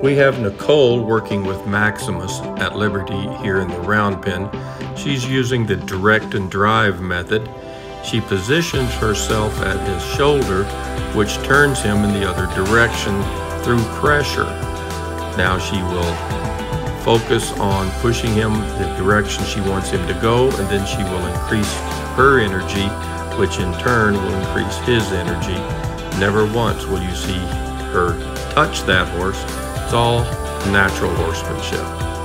We have Nicole working with Maximus at Liberty here in the round pen. She's using the direct and drive method. She positions herself at his shoulder, which turns him in the other direction through pressure. Now she will focus on pushing him the direction she wants him to go, and then she will increase her energy, which in turn will increase his energy. Never once will you see her touch that horse. It's all natural horsemanship.